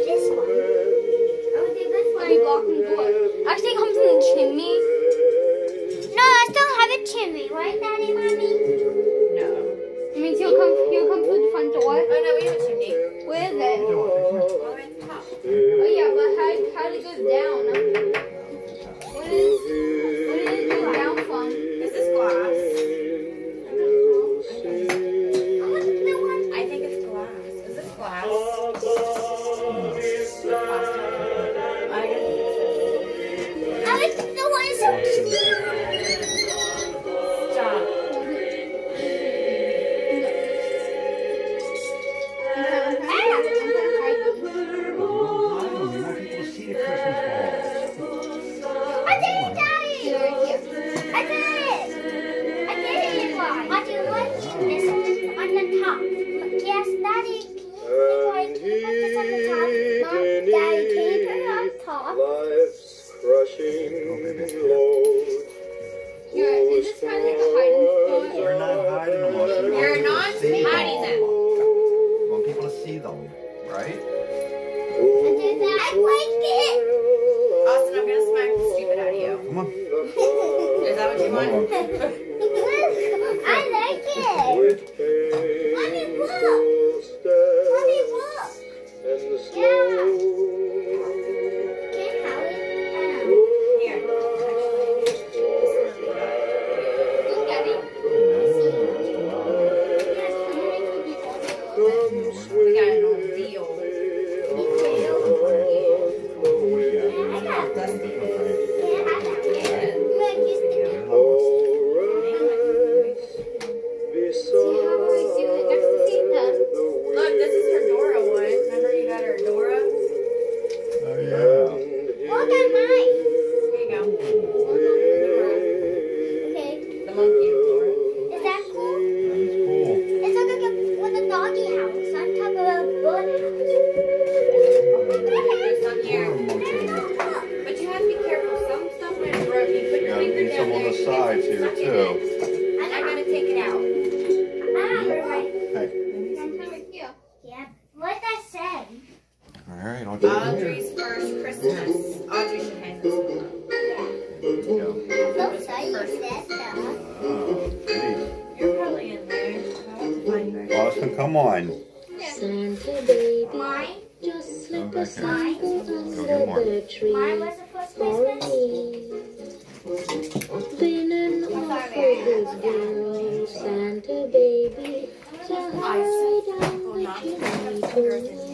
This one. Oh, okay, this one. Be door. Actually, comes in the chimney. No, I still have a chimney, right, Daddy, Mommy? No. It means he'll come. He'll come through the front door. Oh no, we have a chimney. Where is it? Oh, it's top. Oh yeah, but how how it goes down? right? Austin, come on. Santa baby, Mine? just slip a sandal under the tree for me. Been an awful good girl, Santa baby, so hurry down the chimney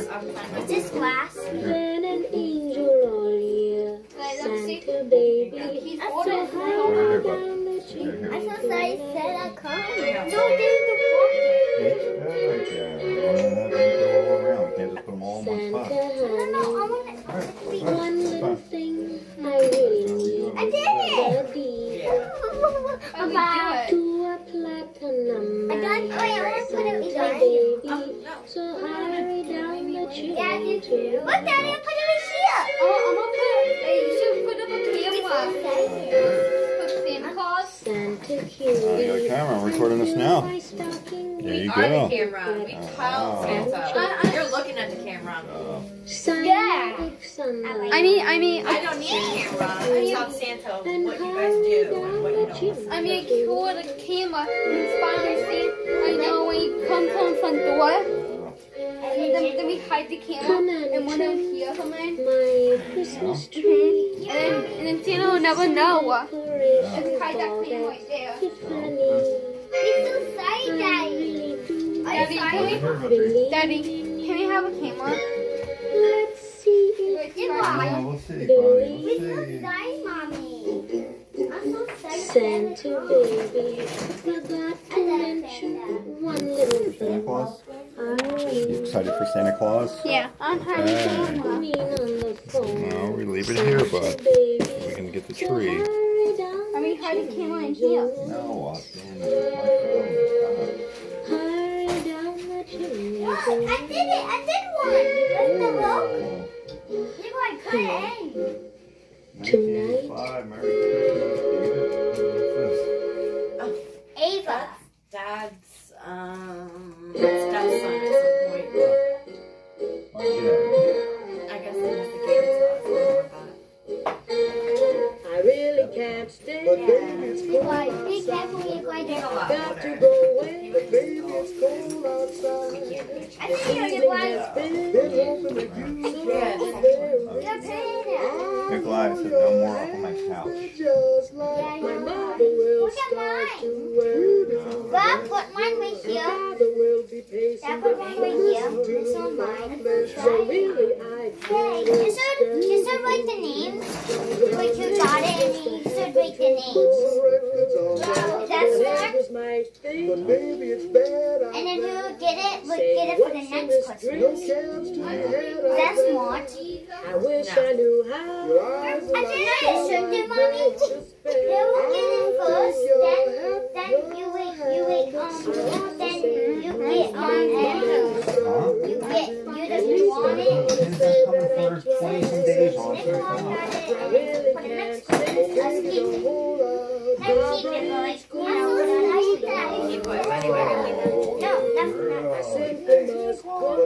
Is this glass? Daddy. Look, Daddy, I put it here. Oh, I'm gonna put. You should put up a clear Santa. Put Santa Claus. Santa oh, Claus. I got a camera. I'm recording this now. There you we go. We are the camera. We oh, tell Santa. Oh, you're looking at the camera. Santa. Yeah. I mean, I mean. I don't need a camera. I tell Santa what you guys do. I mean, I could a camera. It's finally, I know when you come from front door. And then, then we hide the camera and one over here somewhere. My Christmas tree. Mm-hmm. And then, and then Santa will never know. Decoration Just hide that camera right there. Tiffany. It's so sorry, Daddy. Daddy, can we. Daddy, can we have a camera? Let's see if It's Oh, fine. we'll see, buddy. We're We'll see. sorry, Mommy. I'm so sorry. Santa baby forgot to mention one little Santa thing. Claus? You I excited for Santa Claus? Yeah, I'm hiding Okay. camera. mean on the phone. No, we leave it here, Santa bud. baby, We can get the tree. hurry down I mean, hide the camera in here. No, Austin. It's my. Hurry down the chimney. I did it. I did one. Where's the rope? Oh. Look what I cut it. Tonight. I didn't hear you quiet. Yeah, You're paying Nikolai said no more up on my couch. Look at mine. Bob, put mine right here. Dad, put mine right here. This one's mine. Right? Okay. You should, you should write the names. Like you got it, and you should write the names. That's smart. And then you get it, would get it for the next Christmas. That's smart. I wish I knew how. I did it, shouldn't you, mommy? They will get it first,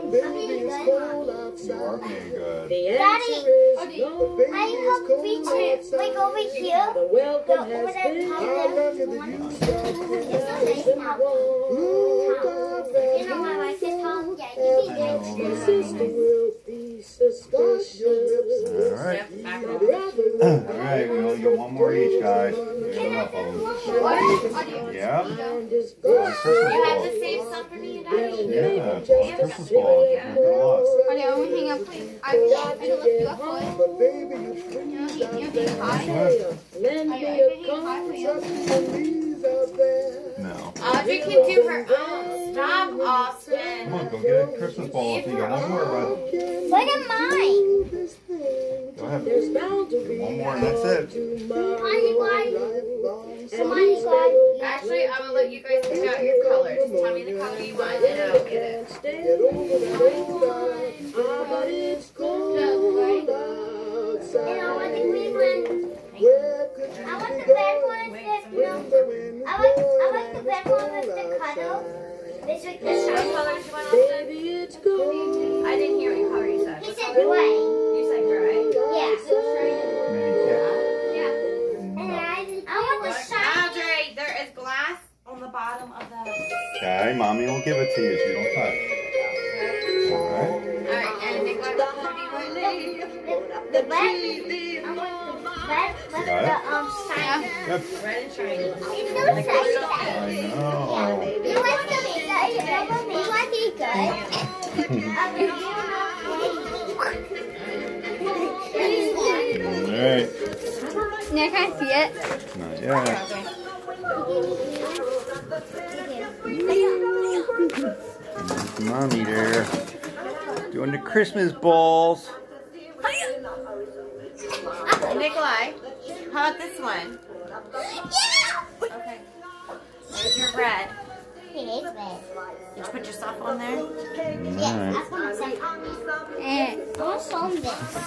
I'm being good, Mom. You are being good. Daddy, Oh, I help reach it, like over here. The Go welcome over has there, been top there. It's so nice now. You know my wife is home. Yeah, you be I good. know. sister will be suspicious. All right. Yep, back I'd off. rather All right, we only get one more each, guys. There's enough of them. Yeah. find his Merry Christmas You have to save some for me and Daddy. Yeah, it's all Christmas balls. Look at us. I know, we hang up. I, I can lift you up for it. You know, you, you hang high. Lend I, I me can a hang high for. No. Audrey can do her own. Stop, Austin. Come on, go get a Christmas ball. If you got one more, bud. What am I? Go ahead. There's bound to be One more and that's it. Money guy. Money guy. Actually, I will let you guys pick out your colors. Tell me the color you want and I'll get it. Can't stay Ah, but it's cold And outside. I want the green one. I want the red one with no. I like, I like the red one with the cuddle. It's like the What shiny color you want, Baby, it's cold. I didn't hear what color you said. He said gray. You said gray. Yeah. Maybe cat. And I, I want the shiny. Audrey, there is glass on the bottom of the. Okay, mommy will give it to you so you don't touch. All right. Alright, and Nikolai, what color do? The, the red. I want the red it? the um shiny. Good. Red and shiny. It's so sexy. I know. You want to be good? You want to be good? I'm All right. Yeah, can I see it? Not yet. Mommy there. Doing the Christmas balls. Nikolai, how about this one? Yeah! Okay. There's your red. It is red. Did you put your yourself on there? All Yeah, right. I'm saying. I want some of this.